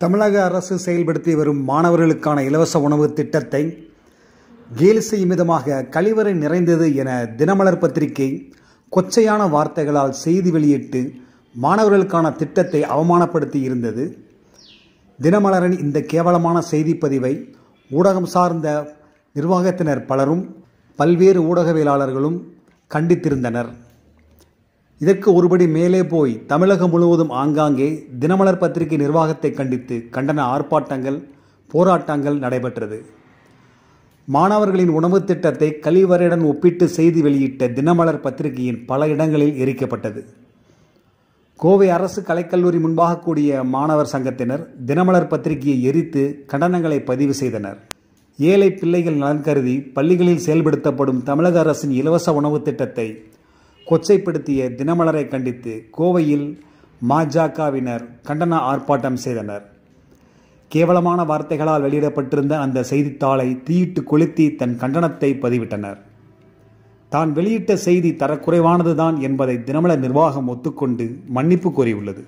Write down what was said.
தமிழக அரசு செயல்படுத்தி வரும் மாணவர்களுக்கான இலவச உணவு திட்டத்தை கேலி செய்யும் விதமாக கழிவறை நிறைந்தது என தினமலர் பத்திரிகை கொச்சையான வார்த்தைகளால் செய்தி வெளியிட்டு மாணவர்களுக்கான திட்டத்தை அவமானப்படுத்தி இருந்தது. தினமலரின் இந்த கேவலமான செய்திப்பதிவை ஊடகம் சார்ந்த நிர்வாகத்தினர் பலரும் பல்வேறு ஊடகவியலாளர்களும் கண்டித்திருந்தனர். இதற்கு ஒருபடி மேலே போய் தமிழகம் முழுவதும் ஆங்காங்கே தினமலர் பத்திரிகை நிர்வாகத்தை கண்டித்து கண்டன ஆர்ப்பாட்டங்கள் போராட்டங்கள் நடைபெற்றது. மாணவர்களின் உணவுத் திட்டத்தை கழிவறையுடன் ஒப்பிட்டு செய்தி வெளியிட்ட தினமலர் பத்திரிகையின் பல இடங்களில் எரிக்கப்பட்டது. கோவை அரசு கலைக்கல்லூரி முன்பாக கூடிய மாணவர் சங்கத்தினர் தினமலர் பத்திரிகையை எரித்து கண்டனங்களை பதிவு செய்தனர். ஏழை பிள்ளைகள் நலன் கருதி பள்ளிகளில் செயல்படுத்தப்படும் தமிழக அரசின் இலவச உணவுத் திட்டத்தை கொச்சைப்படுத்திய தினமலரை கண்டித்து கோவையில் மாஜகவினர் கண்டன ஆர்ப்பாட்டம் செய்தனர். கேவலமான வார்த்தைகளால் வெளியிடப்பட்டிருந்த அந்த செய்தித்தாளை தீயிட்டு கொளுத்தி தன் கண்டனத்தை பதிவிட்டனர். தான் வெளியிட்ட செய்தி தரக்குறைவானதுதான் என்பதை தினமலர் நிர்வாகம் ஒத்துக்கொண்டு மன்னிப்பு கோரியுள்ளது.